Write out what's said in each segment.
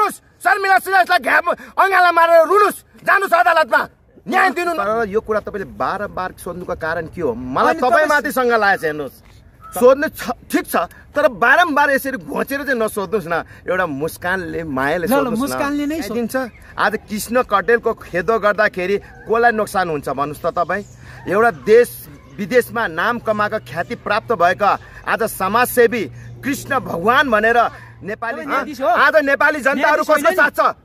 गर्नुहोस् शर्मिला श्रेष्ठलाई घ्याप अँगाला मारेर रुनुहोस् जानुहोस् अदालतमा। न्याय दिनु तर यो कुरा तपाईँले बारम्बार सोध्नुको कारण के हो? मलाई तपाईँ माथिसँग लागेको छ हेर्नुहोस्। सोध्नु छ ठिक छ तर बारम्बार यसरी घोचेर चाहिँ नसोध्नुहोस् न। एउटा मुस्कानले मायाले। मुस्कानले नै सो- दिन्छ आज कृष्ण कटेलको खेदो गर्दाखेरि कसलाई नोक्सान हुन्छ भन्नुहोस् त तपाईँ। एउटा देश विदेशमा नाम कमाएको ख्याति प्राप्त भएका आज समाजसेवी कृष्ण भगवान भनेर नेपाली? आज नेपाली जनताहरू कसको साथ छ।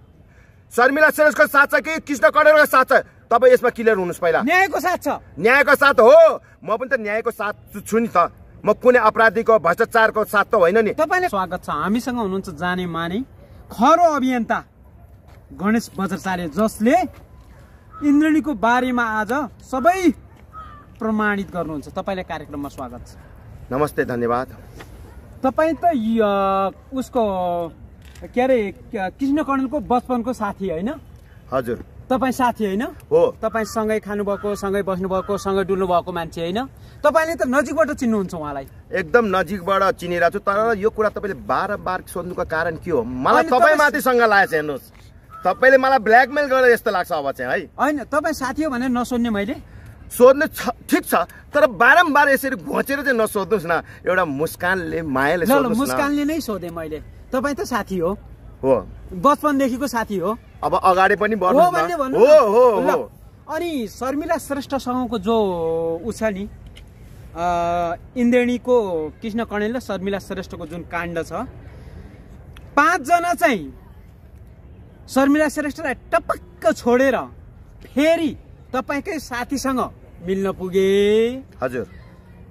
शर्मिला श्रेष्ठको साथ छ कि कृष्ण कटेलको साथ छ? तपाईँ यसमा क्लियर हुनुहोस् पहिला। न्यायको साथ छ। न्यायको साथ हो। म पनि त न्यायको साथ छु- छु नि त। म कुनै अपराधीको भ्रष्टाचारको साथ त होइन नि। तपाईँले स्वागत छ। हामीसँग हुनुहुन्छ जाने माने खरो अभियन्ता गणेश बज्रचार्य जसले इन्द्रणीको बारेमा आज सबै प्रमाणित गर्नुहुन्छ। तपाईँलाई कार्यक्रममा स्वागत छ। नमस्ते धन्यवाद। तपाईँ त उसको के अरे कृष्ण कणेलको बचपनको साथी होइन? हजुर। तपाईँ साथी होइन? हो। तपाईँ सँगै खानुभएको सँगै बस्नुभएको सँगै डुल्नु भएको मान्छे होइन? तपाईँले त नजिकबाट चिन्नुहुन्छ उहाँलाई। एकदम नजिकबाट चिनिरहेको छु। तर यो कुरा तपाईँले बारम्बार सोध्नुको कारण के हो? मलाई तपाईँ- माथिसँग लागेको छ हेर्नुहोस्। तपाईँले मलाई ब्ल्याकमेल गरेर यस्तो लाग्छ अब चाहिँ है? होइन तपाईँ साथी हो भनेर नसोध्ने मैले। सोध्नु छ ठिक छ तर बारम्बार यसरी घोचेर चाहिँ नसोध्नुहोस् न। एउटा मुस्कानले मायाले मुस्कानले नै सोधेँ मैले। तपाईँ त साथी हो। हो। बचपनदेखिको साथी हो। अब अगाडि पनि हो अनि शर्मिला श्रेष्ठसँगको जो ऊ छ नि इन्द्रेणीको कृष्ण कणेल र शर्मिला श्रेष्ठको जुन काण्ड छ पाँचजना चाहिँ शर्मिला श्रेष्ठलाई टपक्क छोडेर फेरि तपाईँकै साथीसँग मिल्न पुगे। हजुर।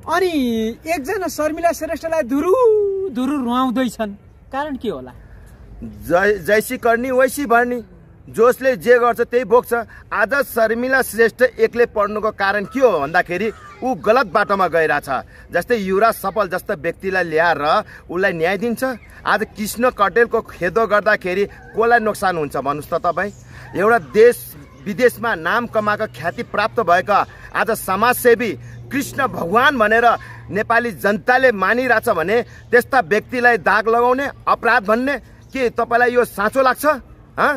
अनि एकजना शर्मिला श्रेष्ठलाई धुरु धुरु रुवाउँदैछन्। कारण के होला? जै जैसी करनी वैसी भर्नी। जसले जे गर्छ त्यही बोक्छ आज शर्मिला श्रेष्ठ एक्लै पढ्नुको कारण के हो भन्दाखेरि ऊ गलत बाटोमा गइरहेछ। जस्तै युवराज सफल जस्तो व्यक्तिलाई ल्याएर उसलाई न्याय दिन्छ। आज कृष्ण कटेलको खेदो गर्दाखेरि कसलाई नोक्सान हुन्छ भन्नुहोस् त तपाईँ। एउटा देश विदेशमा नाम कमाएको ख्याति प्राप्त भएका आज समाजसेवी कृष्ण भगवान भनेर नेपाली जनताले मानिरहेछ भने त्यस्ता व्यक्तिलाई दाग लगाउने अपराध भन्ने के तपाईँलाई यो साँचो लाग्छ? हँ?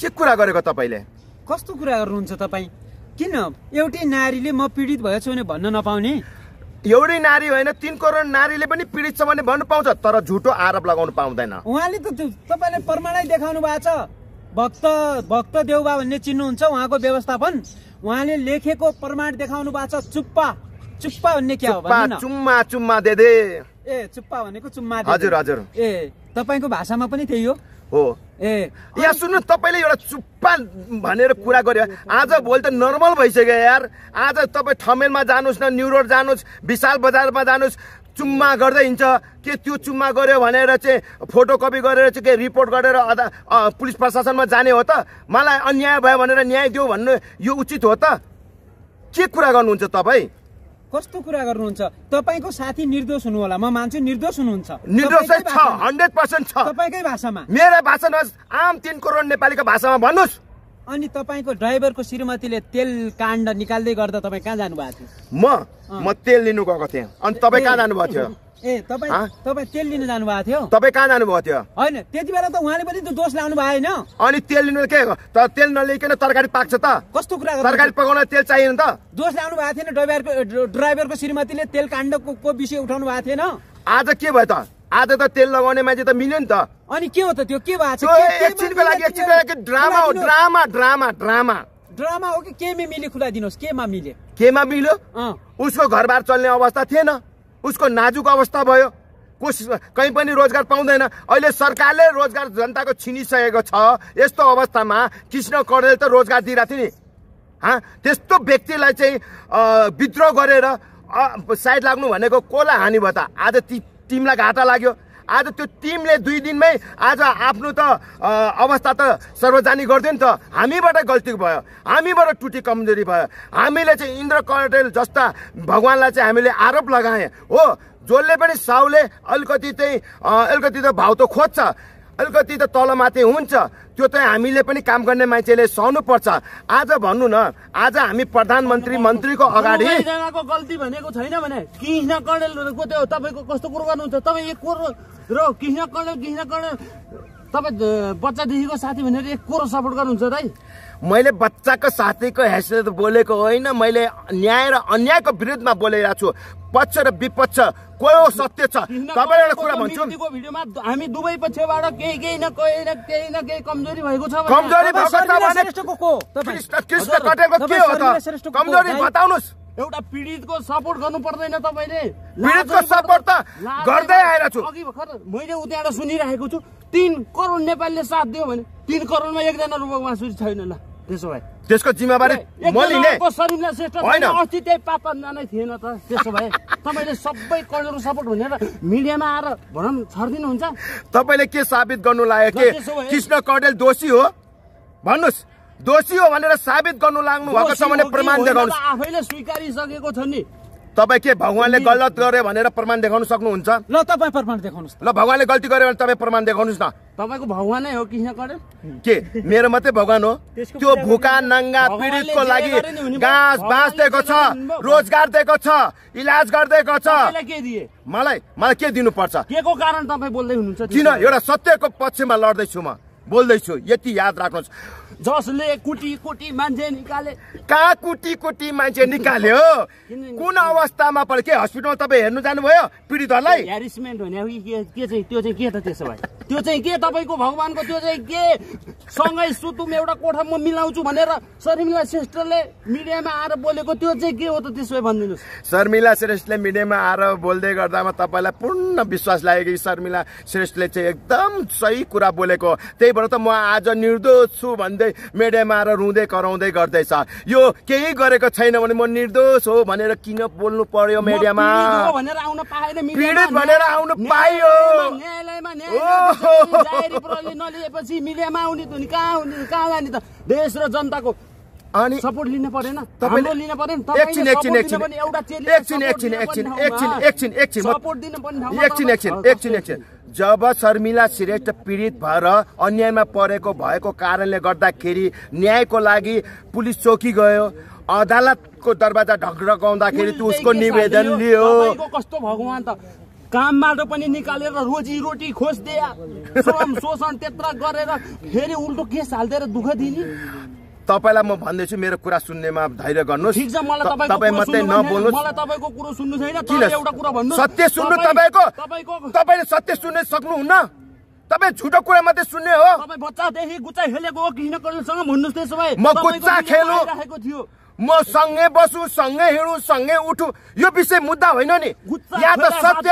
के कुरा गरेको तपाईँले? कस्तो कुरा गर्नुहुन्छ तपाईँ? किन? एउटै नारीले म पीडित भएछु भने भन्न नपाउने? एउटै नारी होइन तिन करोड नारीले पनि पीडित छ भने भन्नु पाउँछ तर झुटो आरोप लगाउनु पाउँदैन। उहाँले त तपाईँले प्रमाणै देखाउनु भएको छ। भक्त भक्त देउबा भन्ने चिन्नुहुन्छ उहाँको व्यवस्थापन। उहाँले लेखेको प्रमाण देखाउनु भएको छ चुप्पा। चुप्पा भन्ने क्या हो चुम्मा चुम्मा दे दे ए चुप्पा भनेको चुम्मा हजुर। हजुर। ए तपाईँको भाषामा पनि त्यही हो। हो। ए यहाँ सुन्नु तपाईँले एउटा चुप्पा भनेर कुरा गर्यो। आज भोलि त नर्मल भइसक्यो यार। आज तपाईँ ठमेलमा जानुहोस् न न्यु रोड जानुहोस् विशाल बजारमा जानुहोस्। चुम्मा गर्दै हिँड्छ। के त्यो चुम्मा गर्यो भनेर चाहिँ फोटोकपी गरेर चाहिँ के रिपोर्ट गरेर अदा पुलिस प्रशासनमा जाने हो त? मलाई अन्याय भयो भनेर न्याय दियो भन्नु यो उचित हो त? के कुरा गर्नुहुन्छ तपाईँ? कस्तो कुरा गर्नुहुन्छ? तपाईँको साथी निर्दोष हुनु होला। म मान्छु निर्दोष हुनुहुन्छ। निर्दोषै छ हन्ड्रेड पर्सेन्ट छ। तपाईँकै भाषामा। मेरो भाषा आम तिन करोड नेपालीको भाषामा भन्नुहोस्। अनि तपाईँको ड्राइभरको श्रीमतीले तेल काण्ड निकाल्दै गर्दा तपाईँ कहाँ जानुभएको थियो? म म तेल लिनु गएको थिएँ। अनि तपाईँ कहाँ जानुभएको थियो? ए तपाईँ? तपाईँ तेल लिन जानुभएको थियो? तपाईँ कहाँ जानुभएको थियो? होइन त्यति बेला त उहाँले पनि त दोष लाउनु भयो होइन अनि तेल लिनु के त तेल नलिकन तरकारी पाक्छ त। कस्तो कुरा तरकारी पकाउन तेल चाहिएन त। दोष लाउनु भएको थिएन ड्राइभरको ड्राइभरको श्रीमतीले तेल काण्डको विषय उठाउनु भएको थिएन। आज के भयो त? आज त तेल लगाउने मान्छे त मिल्यो नि त। अनि के हो त त्यो? के भएको एकछिनको लागि एकछिनको लागि ड्रामा हो। Drama drama drama. ड्रामा हो कि केमा मिले केमा मिले केमा मिल्यो? उसको घरबार चल्ने अवस्था थिएन। उसको नाजुक अवस्था भयो। कोसिस कहीँ पनि रोजगार पाउँदैन। अहिले सरकारले रोजगार जनताको छिनिसकेको छ। यस्तो अवस्थामा कृष्ण कडेल त रोजगार दिइरहेको थियो नि। हाँ? त्यस्तो व्यक्तिलाई चाहिँ विद्रोह गरेर साइड लाग्नु भनेको कसलाई हानि भयो त। आज ती टिमलाई घाटा लाग्यो। आज त्यो टिमले दुई दिनमै आज आफ्नो त अवस्था त सार्वजनिक गरिदियो नि त। हामीबाट गल्ती भयो। हामीबाट टुटी कमजोरी भयो। हामीले चाहिँ इन्द्र कटेल जस्ता भगवान्लाई चाहिँ हामीले आरोप लगाए। हो जसले पनि साउले अलिकति चाहिँ अलिकति त भाउ त खोज्छ। अलिकति त तलमाथि हुन्छ। त्यो चाहिँ हामीले पनि काम गर्ने मान्छेले सहनु पर्छ आज भन्नु न आज हामी प्रधानमन्त्री मन्त्रीको अगाडि गल्ती भनेको छैन भने कृष्ण कणेलको त्यो तपाईँको कस्तो कुरो गर्नुहुन्छ? तपाईँ एक कुरो र कृष्ण कणेल कृष्ण कणेल तपाईँ बच्चादेखिको साथी भनेर एक कोरो सपोर्ट गर्नुहुन्छ त है मैले बच्चाको साथीको हैसियत बोलेको होइन मैले न्याय र अन्यायको विरुद्धमा बोलिरहेको छु। पक्ष र विपक्ष को हो सत्य छ? तपाईँलाई एउटा कुरा भन्छु। भिडियोमा हामी दुवै पक्षबाट केही केही न केही न केही न केही कमजोरी भएको छ भने- कमजोरी भएको छ भने कृष्ण कटेलको के हो त? कमजोरी? बताउनुहोस्। एउटा पीडितको सपोर्ट गर्नु पर्दैन तपाईँले। पीडितको support त गर्दै आएर छु। अघि भर्खर मैले उ त्यहाँबाट सुनिरहेको छु तिन करोड नेपालीले साथ दियो भने तिन करोडमा एकजना रुपियाँ मासुरी छैन ल त्यसो भए त्यसको जिम्मेवारी म लिने। शरीरलाई श्रेष्ठ होइन। अस्ति त्यही पापा नै थिएन त त्यसो भए तपाईँले सबै करोडको सपोर्ट भनेर मिडियामा आएर भनौँ छरिदिनुहुन्छ। तपाईँले के साबित गर्नु लाग्यो के कृष्ण कटेल दोषी हो? भन्नुहोस्। दोषी हो भनेर साबित गर्नु लाग्नु भएको छ भने प्रमाण देखाउनुहोस्। आफैले स्वीकारिसकेको छ नि। तपाईँ के भगवान्ले गलत गर्यो भनेर प्रमाण देखाउन सक्नुहुन्छ? ल तपाईँ प्रमाण देखाउनुहोस् ल भगवान्ले गल्ती गर्यो भने तपाईँ प्रमाण देखाउनुहोस् न। तपाईँको भगवानै हो कृष्ण के? मेरो मात्रै भगवान हो? त्यो भुका नङ्गा पीडितको लागि। घाँस बाँस दिएको छ। रोजगार दिएको छ इलाज गरिदिएको छ मलाई मलाई के दिनुपर्छ? के को कारण तपाईँ बोल्दै हुनुहुन्छ? किन? एउटा सत्यको पक्षमा लड्दैछु म। बोल्दैछु यति याद राख्नुहोस्। जसले कुटी कुटी मान्छे निकाले। कहाँ कुटी कुटी मान्छे निकाल्यो? कुन अवस्थामा पऱ्यो के हस्पिटल तपाईँ हेर्नु जानुभयो पीडितहरूलाई? ह्यारिसमेन्ट हो नि के के चाहिँ त्यो चाहिँ के त त्यसो भए? त्यो चाहिँ के तपाईँको भगवानको त्यो चाहिँ के? सँगै सुतुम एउटा कोठा म मिलाउँछु भनेर शर्मिला श्रेष्ठले मिडियामा आएर बोलेको त्यो चाहिँ के हो त त्यसो भए भनिदिनुहोस्। शर्मिला श्रेष्ठले मिडियामा आएर बोल्दै गर्दामा तपाईँलाई पूर्ण विश्वास लाग्यो कि शर्मिला श्रेष्ठले चाहिँ एकदम सही कुरा बोलेको। त्यही भएर त म आज निर्दोष छु भन्दै मिडियामा आएर रुँदै कराउँदै गर्दैछ। यो केही गरेको छैन भने म निर्दोष हो भनेर किन बोल्नु पर्यो मिडियामा पीडित भनेर आउन पाइयो। नलिएपछि मिडियामा आउने त कहाँ कहाँ जाने त? देश र जनताको अनि सपोर्ट लिन परेन। तपाईँले- लिन परेन एकछिन एकछिन एकछिन। एकछिन एकछिन एकछिन एकछिन एकछिन एकछिन एकछिन एकछिन एकछिन एकछिन। जब शर्मिला श्रेष्ठ पीडित भएर अन्यायमा परेको भएको कारणले गर्दाखेरि न्यायको लागि पुलिस चौकी गयो। अदालतको दरवाजा ढकढकाउँदाखेरि त उसको निवेदन लियो। कस्तो भगवान त? कामबाट पनि निकालेर रोजी रोटी खोज्दे। श्रम शोषण त्यत्र गरेर फेरि उल्टो केस हालिदिएर दुःख दिने। तपाईँलाई म भन्दैछु मेरो कुरा सुन्नेमा धैर्य गर्नुहोस्। तपाईँ मात्रै। नबोल्नुहोस्। भन्नु सत्य सुन्नु तपाईँको तपाईँले सत्य सुन्ने सक्नुहुन्न। तपाईँ झुटो कुरा मात्रै सुन्ने हो। म गुच्चा मिडियामा खेलु। आइरहेको थियो। म सँगै बसु सँगै हिँडु सँगै उठु। यो विषय मुद्दा होइन नि। यहाँ त सत्य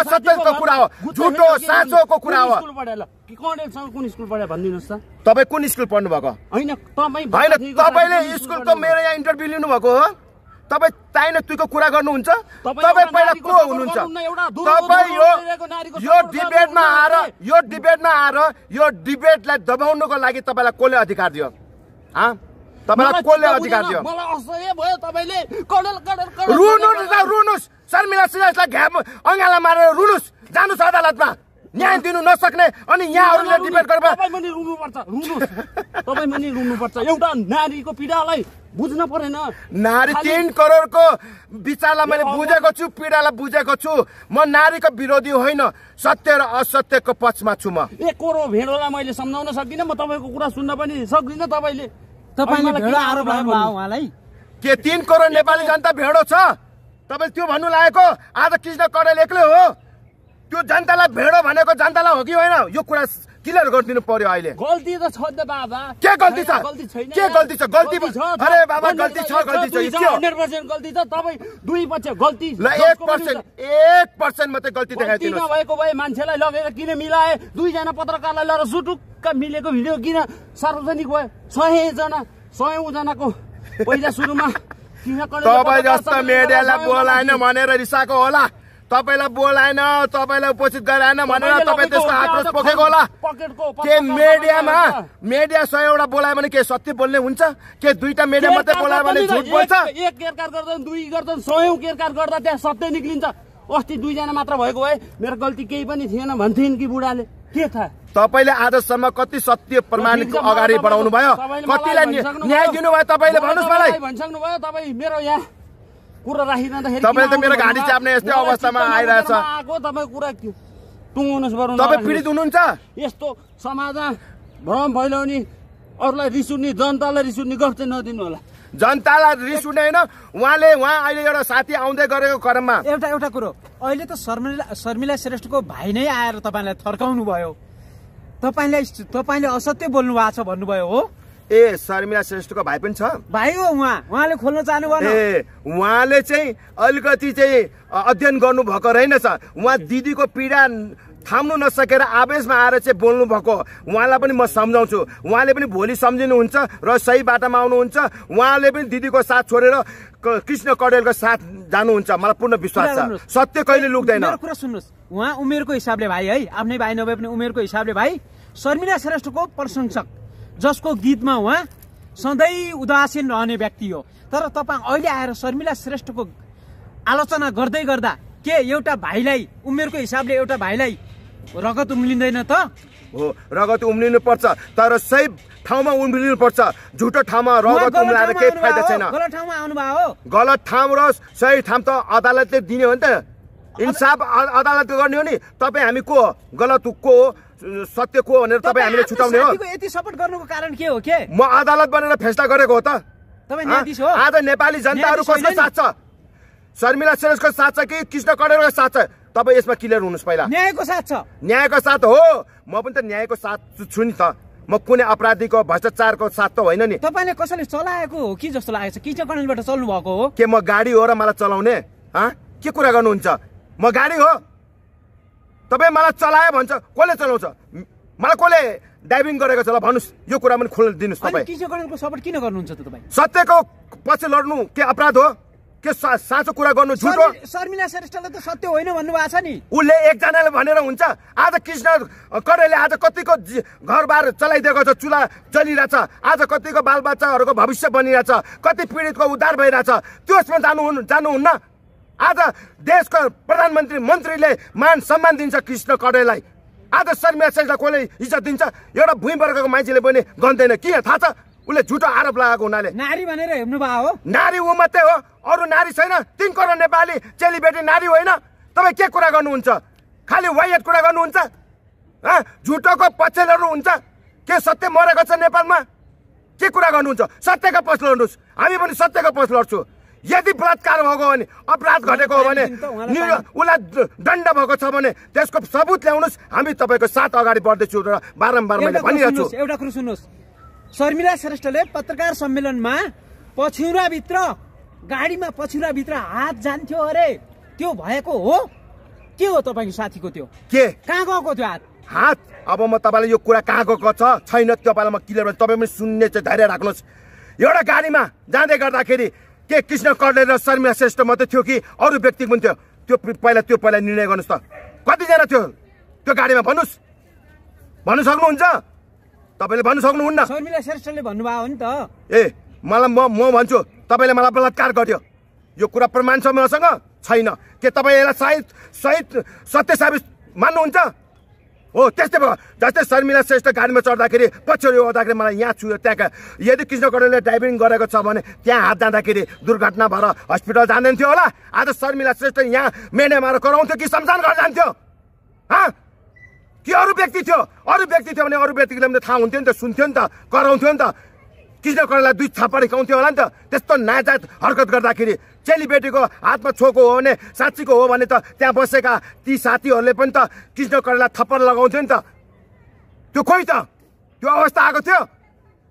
असत्यको कुरा हो। झुटो साँचोको कुरा हो। तपाईँ कुन स्कुल पढ्नु भएको होइन तपाईँले साथी कुन स्कुल त पढ्नु मेरो यहाँ इन्टरभ्यू लिनुभएको हो। तपाईँ ताइन तुईको कुरा गर्नुहुन्छ। तपाईँ पहिला को हुनुहुन्छ? तपाईँ यो यो डिबेटमा आएर यो डिबेटमा आएर यो डिबेटलाई दबाउनुको लागि तपाईँलाई कसले अधिकार दियो? हा? तपाईँलाई कसले अधिकार दियो रुनुहोस् रुनुहोस् शर्मिला सिराजलाई घ्याप अँगाला मारेर रुनुहोस् जानुहोस् अदालतमा न्याय दिनु नसक्ने अनि यहाँहरूले डिबेट गरेर तपाईँ पनि रुनुपर्छ एउटा नारीको पीडालाई बुझ्न परेन नारी तिन करोडको विचारलाई मैले बुझेको छु पीडालाई बुझेको छु म नारीको विरोधी होइन सत्य र असत्यको पक्षमा छु म एक कोरो भेडोलाई मैले सम्झाउन सकिनँ म तपाईँको कुरा सुन्न पनि सक्दिनँ तपाईँले तपाईँले भेडो आरोप लगाउनु उहाँलाई? के तिन करोड नेपाली जनता भेडो छ? तपाईँले त्यो भन्नु लागेको आज कृष्ण कडेल एक्लै हो। त्यो जनतालाई भेडो भनेको जनतालाई हो कि होइन? यो कुरा क्लियर गरिदिनु पर्यो अहिले? गल्ती त छ त बाबा। के गल्ती छ? के गल्ती छ? गल्ती अरे बाबा, गल्ती छ, गल्ती छ? हन्ड्रेड पर्सेन्ट गल्ती छ। तपाईँ दुई पक्ष गल्ती एक पर्सेन्ट। एक पर्सेन्ट मात्रै गल्ती देखाइदिनुहोस्। नभएको भए मान्छेलाई लगेर किन मिलाए? दुईजना पत्रकारलाई लगेर सुटुक्क मिलेको भिडियो किन सार्वजनिक भयो? सयजना सयौँजनाको पहिला सुरुमा किन तपाईँ जस्तो मिडियालाई बोलाएन भनेर रिसाएको होला। तपाईँलाई बोलाएन तपाईँलाई उपस्थित गराएन भनेर तपाईँ त्यसको आक्रोश पोखेको होला। के मिडियामा मिडिया सयवटा बोलायो भने के सत्य बोल्ने हुन्छ? के दुईटा मिडिया मात्रै बोलायो भने झुट बोल्छ? एक- केरकार गर्दैन दुई गर्दैन सयौँ केरकार गर्दा त्यहाँ सत्य निक्लिन्छ। अस्ति दुईजना मात्र भएको भए मेरो गल्ती केही पनि थिएन भन्थिन् कि बुढाले? के थाहा? तपाईँले आजसम्म कति सत्य प्रमाणित अगाडि बढाउनु भयो कतिलाई न्याय भयो। दिनुभयो तपाईँले? भन्नुहोस् मलाई भनिसक्नु भयो तपाईँ मेरो यहाँ कुरा राखिरहँदाखेरि तपाईँले त मेरो घाँटी भयो? चाप्ने यस्तै अवस्थामा आइरहेछ। आएको तपाईँको कुरा के टुङ्गाउनुहोस् बरु तपाईँ। पीडित हुनुहुन्छ? यस्तो समाजमा भ्रम फैलाउने अरूलाई रिस उठ्ने जनतालाई रिस उठ्ने गफ चाहिँ नदिनु होला। जनतालाई रिस उठ्दैन उहाँले उहाँ अहिले एउटा साथी आउँदै गरेको क्रममा। एउटा एउटा कुरो। अहिले त शर्मिला शर्मिला श्रेष्ठको भाइ नै आएर तपाईँलाई थर्काउनु भयो तपाईँलाई तपाईँले असत्य बोल्नु भएको छ भन्नुभयो हो। ए शर्मिला श्रेष्ठको भाइ पनि छ। भाइ हो उहाँ। उहाँले खोल्न चाहनु भएन ए उहाँले चाहिँ अलिकति चाहिँ अध्ययन गर्नु भएको रहेनछ। उहाँ दिदीको पीडा थाम्नु नसकेर आवेशमा आएर चाहिँ बोल्नु भएको उहाँलाई पनि म सम्झाउँछु। उहाँले पनि भोलि सम्झिनुहुन्छ र सही बाटोमा आउनुहुन्छ। उहाँले पनि दिदीको साथ छोडेर कृष्ण कडेलको साथ जानुहुन्छ। मलाई पूर्ण विश्वास छ। सत्य कहिले लुक्दैन। मेरो कुरा सुन्नुहोस्। उहाँ उमेरको हिसाबले भाइ है। आफ्नै भाइ नभए पनि उमेरको हिसाबले भाइ। शर्मिला श्रेष्ठको प्रशंसक। जसको गीतमा उहाँ सधैँ उदासीन रहने व्यक्ति हो। तर तपाईँ अहिले आएर शर्मिला श्रेष्ठको आलोचना गर्दै गर्दा के एउटा भाइलाई उमेरको हिसाबले एउटा भाइलाई रगत उम्लिँदैन त? हो रगत उम्लिनु पर्छ तर सही ठाउँमा उम्लिनु पर्छ झुटो ठाउँमा रगत उम्लाएर केही फाइदा छैन। गलत ठाउँमा आउनुभयो हो। गलत ठाउँ र सही ठाउँ त अदालतले दिने हो नि त। इन्साफ अदालतले गर्ने हो नि। तपाईँ हामी को हो? गलत को हो? सत्य को भनेर तपाईँ हामीले छुटाउने हो? यति सपोर्ट गर्नुको कारण के हो के? म अदालत बनेर फैसला गरेको हो त। आज नेपाली जनताहरू कसको? साथ छ शर्मिला सुरेशको साथ छ कि कृष्ण कडेलको साथ छ तपाईँ यसमा क्लियर हुनुहोस् पहिला। न्यायको साथ छ न्यायको साथ हो। म पनि त न्यायको साथ छु- नि त। म कुनै अपराधीको भ्रष्टाचारको साथ त होइन नि। तपाईँले कसैले चलाएको हो? कि जस्तो लागेको छ? किचन कणेलबाट चल्नु भएको हो? के म गाडी हो र मलाई चलाउने? हाँ? के कुरा गर्नुहुन्छ? म गाडी हो। तपाईँ मलाई चलायो भन्छ कसले चलाउँछ? मलाई कसले ड्राइभिङ गरेको छ ल भन्नुहोस्। यो कुरा पनि खोल दिनुहोस् तपाईँ। सपोर्ट किन गर्नुहुन्छ त तपाईँ? सत्यको पछि लड्नु के अपराध हो? के साँचो कुरा गर्नु झुटो शर्मि- शर्मिला श्रेष्ठले त सत्य होइन भन्नुभएको छ नि। उसले एकजनाले भनेर हुन्छ। आज कृष्ण कडेलले आज कतिको घरबार चलाइदिएको छ चुला चलिरहेछ आज कतिको बालबच्चाहरूको भविष्य बनिरहेछ। कति पीडितको उद्धार भइरहेछ। त्यसमा जानु हुन्- जानुहुन्न। आज देशको प्रधानमन्त्री मन्त्रीले मान सम्मान दिन्छ कृष्ण कडेललाई आज शर्मिला श्रेष्ठलाई कसले इज्जत दिन्छ? एउटा भुइँ वर्गको मान्छेले पनि गन्दैन। किन? थाहा छ? उसले झुटो आरोप लगाएको हुनाले। नारी भनेर हेर्नु भएको हो। नारी ऊ मात्रै हो। अरू नारी छैन। तिन करोड नेपाली चेलीबेटी नारी होइन। तपाईँ के कुरा गर्नुहुन्छ? खालि वाइट कुरा गर्नुहुन्छ? हँ? झुटोको पक्षहरू हुन्छ। के सत्य मरेको छ नेपालमा? के कुरा गर्नुहुन्छ? सत्यको पक्ष लड्नुहोस्। हामी पनि सत्यको पक्ष लड्छु। यदि बलात्कार भएको भने अपराध घटेको हो भने उसलाई दण्ड भएको छ भने त्यसको सबुत ल्याउनुहोस्। हामी तपाईँको साथ अगाडि बढ्दैछु र बारम्बार मैले भनिरहेको छु एउटा कुरो सुन्नुहोस्। शर्मिला श्रेष्ठले पत्रकार सम्मेलनमा पछ्यौराभित्र गाडीमा पछ्यौराभित्र हात जान्थ्यो अरे। त्यो भएको हो? के हो तपाईँको साथीको त्यो? के? कहाँ गएको त्यो हात? हात? अब म तपाईँलाई यो कुरा कहाँ गएको छ? छैन तपाईँलाई म क्लियर तपाईँ पनि सुन्ने चाहिँ धैर्य राख्नुहोस्। एउटा गाडीमा जाँदै गर्दाखेरि के कृष्ण कर्णे र शर्मिला श्रेष्ठ मात्रै थियो कि अरू व्यक्ति पनि थियो? त्यो पहिला त्यो पहिला निर्णय गर्नुहोस् त। कतिजना थियो? त्यो गाडीमा भन्नुहोस्। भन्नु सक्नुहुन्छ? तपाईँले भन्नु सक्नुहुन्न। शर्मिला श्रेष्ठले भन्नुभयो नि त। ए मलाई म म भन्छु तपाईँले मलाई बलात्कार गर्यो यो कुरा प्रमाण छ मसँग छैन। के तपाईँ यसलाई सही सही सत्य साबित मान्नुहुन्छ? हो त्यस्तै भयो। जस्तै शर्मिला श्रेष्ठ गाडीमा चढ्दाखेरि पछाडि आउँदाखेरि मलाई यहाँ छुयो त्यहाँका। यदि कृष्ण ड्राइभिङ गरेको छ भने त्यहाँ हात जाँदाखेरि दुर्घटना भएर हस्पिटल जाँदैन थियो होला। आज शर्मिला श्रेष्ठ यहाँ मेने मार कराउँथ्यो कि शमशान घर जान्थ्यो? हँ? कि अरू व्यक्ति थियो? अरू व्यक्ति थियो भने अरू व्यक्तिले पनि थाहा हुन्थ्यो नि त सुन्थ्यो नि त कराउँथ्यो नि त। कृष्ण दुई थापा हिकाउँथ्यो होला नि त। त्यस्तो नाजात हरकत गर्दाखेरि चेलीबेटीको हातमा छोको हो भने साँच्चीको हो भने त त्यहाँ बसेका ती साथीहरूले पनि त कृष्ण कडेललाई थप्पड लगाउँथ्यो नि त। त्यो खोइ त? त्यो अवस्था आएको थियो?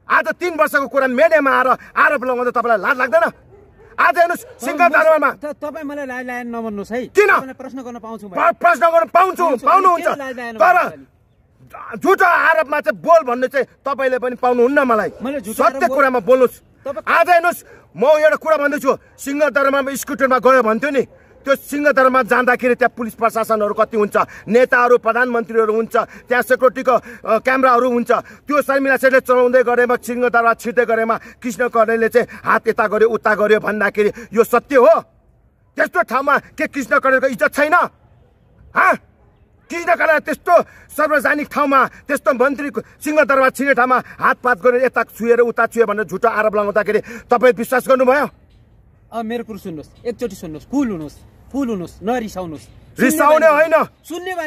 आज तिन वर्षको कुरा मेडियामा आएर आरोप लगाउँदा तपाईँलाई लाज लाग्दैन? आज हेर्नुहोस् सिङ्गल दरबारमा तपाईँ मलाई नभन्नुहोस् है। किन? प्रश्न गर्न पाउँछु प्रश्न गर्नु पाउँछु। पाउनुहुन्छ। तर झुटो आरोपमा चाहिँ बोल भन्ने चाहिँ तपाईँले पनि पाउनुहुन्न मलाई। सत्य कुरामा बोल्नुहोस्। आज हेर्नुहोस् म एउटा कुरा भन्दैछु। सिंहदरबारमा स्कुटरमा गयो भन्थ्यो नि। त्यो सिंहदरमा जाँदाखेरि त्यहाँ पुलिस प्रशासनहरू कति हुन्छ नेताहरू प्रधानमन्त्रीहरू हुन्छ त्यहाँ सेक्युरिटीको क्यामेराहरू हुन्छ। त्यो शर्मिला सेठले चलाउँदै गरेमा सिंहदरबार छिर्दै गरेमा कृष्ण कर्णले चाहिँ हात यता गर्यो उता गर्यो भन्दाखेरि यो सत्य हो। त्यस्तो ठाउँमा के कृष्ण कर्णको इज्जत छैन? हाँ? कर्ण त्यस्तो सार्वजनिक ठाउँमा त्यस्तो मन्त्री सिंहदरबार छिर्ने ठाउँमा हातपात गरेर यता छुएर उता छुयो भनेर झुटो आरोप लगाउँदाखेरि तपाईँ विश्वास गर्नुभयो? अब मेरो कुरो सुन्नुहोस्। एकचोटि सुन्नुहोस्। कुल हुनुहोस्। कुल हुनुहोस्। नरिसाउनुहोस्। रिसाउने होइन।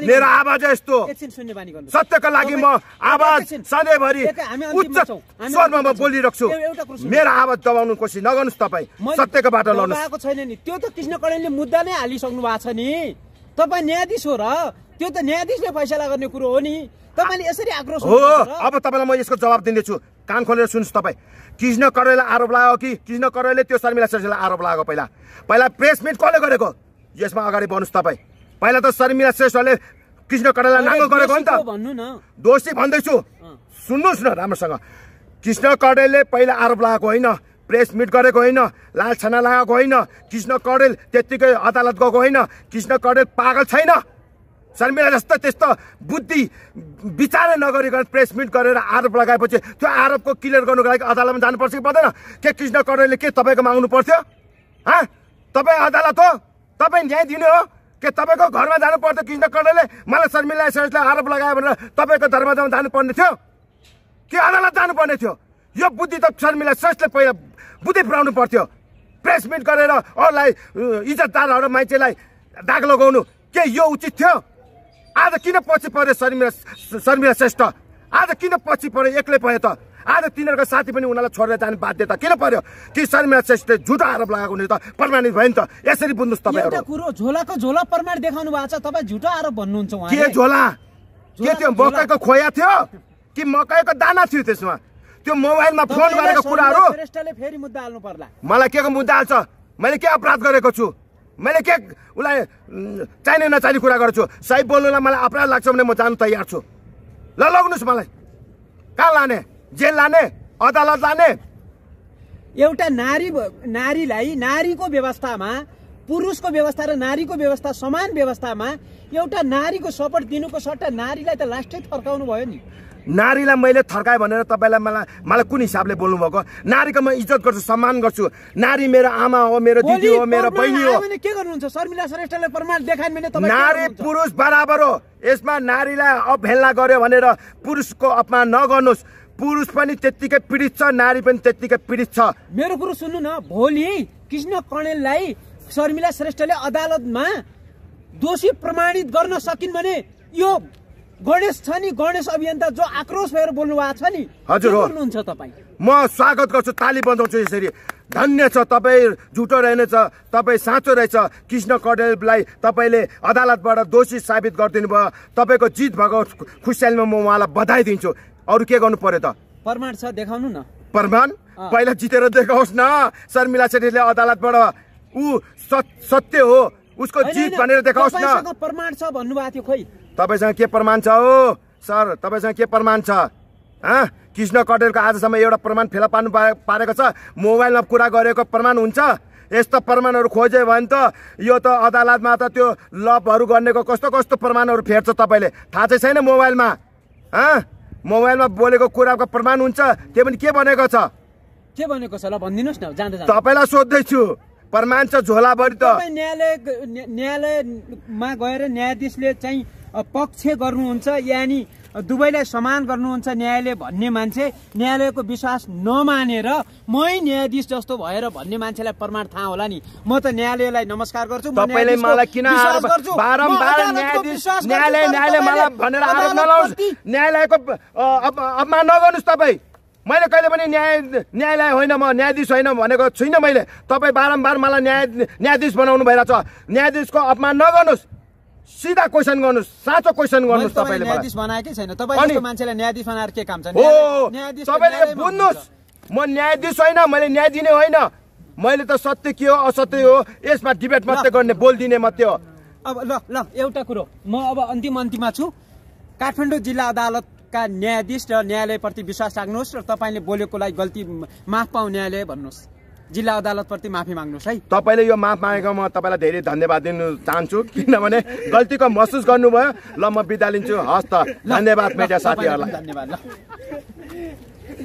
मेरो। आवाज यस्तो। सत्यको लागि म आवाज। सधैँभरि उच्च स्वरमा म। बोलिरहेको छु। मेरो आवाज दबाउनु कोसिस नगर्नुहोस् तपाईँ। सत्यको बाटो दबाएको छैन नि। त्यो त कृष्ण कडेलले मुद्दा नै हालिसक्नु भएको छ नि। तपाईँ न्यायाधीश हो र त्यो त न्यायाधीशले फैसला गर्ने कुरो हो नि। तपाईँले यसरी आक्रोश हो? अब तपाईँलाई म यसको जवाब दिँदैछु। कान खोलेर सुन्नुहोस् तपाईँ। कृष्ण करेललाई आरोप लगायो कि? कृष्ण करेलले त्यो शर्मिला श्रेष्ठलाई आरोप लगाएको पहिला। पहिला प्रेस मिट कसले गरेको? यसमा अगाडि बढ्नुहोस् तपाईँ। पहिला त शर्मिला श्रेष्ठले कृष्ण करेललाई नाङ्गो गरेको नि त। भन्नु न? दोषी भन्दैछु। सुन्नुहोस् न राम्रोसँग। कृष्ण कडेलले पहिला आरोप लगाएको होइन। प्रेस मिट गरेको होइन लाल छाना लगाएको होइन कृष्ण कडेल त्यत्तिकै अदालत गएको होइन कृष्ण कडेल पागल छैन। शर्मिला जस्तो त्यस्तो बुद्धि विचारै नगरिकन प्रेस मिट गरेर आरोप लगाएपछि त्यो आरोपको क्लियर गर्नुको लागि अदालतमा जानुपर्छ कि पर्दैन? के कृष्ण कडेलले के तपाईँको माग्नु पर्थ्यो? हा? तपाईँ अदालत हो? तपाईँ न्याय दिने हो? के तपाईँको घरमा जानु पर्थ्यो कृष्ण कडेलले? मलाई शर्मिला आरोप लगायो भनेर तपाईँको दरवाजामा जानुपर्ने थियो? के अदालत जानुपर्ने थियो? यो बुद्धि त शर्मिला श्रेष्ठले पहिला बुद्धि पुऱ्याउनु पर्थ्यो। प्रेस मिट गरेर अरूलाई इज्जतदारहरू मान्छेलाई दाग लगाउनु के यो उचित थियो? आज किन पछि पर्यो शर्मिला शर्मिला श्रेष्ठ? आज किन पछि पर्यो एक्लै पर्यो त? आज तिनीहरूको साथी पनि उनीहरूलाई छोडेर जाने बाध्यता किन पर्यो? कि शर्मिला श्रेष्ठले झुटो आरोप लगाएको हुने त प्रमाणित भयो नि त? यसरी बुझ्नुहोस् तपाईँहरू। कुरो झोलाको झोला प्रमाण देखाउनु भएको छ। तपाईँ झुटो आरोप भन्नुहुन्छ के झोला? के थियो। मकैको खोया थियो? कि मकैको दाना थियो त्यसमा? त्यो मोबाइलमा फोन गरेको कुराहरू? मलाई के को मुद्दा हाल्छ? मैले के अपराध गरेको छु? मैले के उसलाई चाहिने नचाहिने कुरा गरेको छु? सही बोल्नुलाई मलाई अपराध लाग्छ भने म जानु तयार छु। ल लग्नुहोस् मलाई। कहाँ लाने? जेल लाने? अदालत लाने? एउटा नारी नारीलाई नारीको व्यवस्थामा पुरुषको व्यवस्था र नारीको व्यवस्था समान व्यवस्थामा एउटा नारीको सपोर्ट दिनुको सट्टा नारीलाई त लास्टै थर्काउनु भयो नि। नारीलाई मैले थर्काएँ भनेर तपाईँलाई मलाई मलाई कुन हिसाबले बोल्नुभएको? नारीको म इज्जत गर्छु सम्मान गर्छु। नारी मेरो आमा हो मेरो दिदी हो मेरो बहिनी हो। के गर्नुहुन्छ? शर्मिला श्रेष्ठले प्रमाण देखाइन भने नारी? पुरुष बराबर हो। यसमा नारीलाई अवहेलना गर्यो भनेर पुरुषको अपमान नगर्नुहोस्। पुरुष पनि त्यत्तिकै पीडित छ नारी पनि त्यत्तिकै पीडित छ। मेरो कुरो सुन्नु न भोलि कृष्ण कणेललाई शर्मिला श्रेष्ठले अदालतमा दोषी प्रमाणित गर्न सकिन् भने यो गणेश छ नि गणेश अभियन्ता जो आक्रोश भएर बोल्नु भएको छ नि हजुर। गर्नुहुन्छ तपाईँ? म स्वागत गर्छु ताली बजाउँछु यसरी। धन्य छ तपाईँ झुटो रहेनछ तपाईँ साँचो रहेछ। कृष्ण कडेललाई तपाईँले अदालतबाट दोषी साबित गरिदिनु भयो तपाईँको जित भएको खुसियालीमा म उहाँलाई बधाई दिन्छु अरू के गर्नु पर्यो त? प्रमाण छ देखाउनु न। प्रमाण। पहिला जितेर देखाओस् न। शर्मिला सेठीले अदालतबाट ऊ सत- सत्य हो। उसको जित भनेर देखाओस् न। प्रमाण छ भन्नुभएको थियो खोइ। तपाईँसँग के प्रमाण छ हो? सर तपाईँसँग के प्रमाण छ? हँ? कृष्ण कटेलको आजसम्म एउटा प्रमाण फेला पार्नु पा- पारेको छ। मोबाइलमा कुरा गरेको प्रमाण हुन्छ। यस्तो प्रमाणहरू खोज्यो भने त यो त अदालतमा त त्यो लपहरू गर्नेको कस्तो कस्तो प्रमाणहरू फेर्छ तपाईँले? थाहा चाहिँ छैन मोबाइलमा। हँ? मोबाइलमा बोलेको कुराको प्रमाण हुन्छ। त्यो पनि के भनेको छ? के भनेको छ ल भनिदिनुहोस् न जाँदा तपाईँलाई सोध्दैछु। प्रमाण छ झोलाभरि त। न्यायालय न्या- न्यायालयमा गएर न्यायाधीशले चाहिँ पक्ष गर्नुहुन्छ यानि दुवैलाई समान गर्नुहुन्छ न्यायालय भन्ने मान्छे न्यायालयको विश्वास नमानेर मै न्यायाधीश जस्तो भएर भन्ने मान्छेलाई प्रमाण थाहा होला नि। म त न्यायालयलाई नमस्कार गर्छु न्यायालयको अपमान नगर्नुहोस् तपाईँ। मैले कहिले पनि न्याय न्यायालय होइन म न्यायाधीश होइन भनेको छुइनँ मैले। तपाईँ बारम्बार मलाई न्याय न्यायाधीश बनाउनु भइरहेछ न्यायाधीशको अपमान नगर्नुहोस्। सिधा क्वेसन गर्नुहोस् साँचो क्वेसन गर्नुहोस् तपाईँले न्यायाधीश बनाएकै छैन। मान्छेलाई न्यायाधीश बनाएर के काम छ? हो तपाईँले बुझ्नुहोस्। म न्यायाधीश होइन मैले न्याय दिने होइन। मैले त सत्य के हो असत्य हो यसमा डिबेट मात्रै गर्ने बोलिदिने मात्रै हो। अब ल ल एउटा कुरो। म अब अन्तिम अन्तिममा छु। काठमाडौँ जिल्ला अदालतका न्यायाधीश र न्यायालयप्रति विश्वास राख्नुहोस् र तपाईँले बोलेको लागि गल्ती माफ पाऊ न्यायालय भन्नुहोस्। जिल्ला अदालतप्रति माफी माग्नुहोस् है। तपाईँले यो माफ मागेको म तपाईँलाई धेरै धन्यवाद दिन चाहन्छु किनभने गल्तीको महसुस गर्नुभयो। ल म बिदा लिन्छु। हस् त धन्यवाद मिडिया साथीहरूलाई। धन्यवाद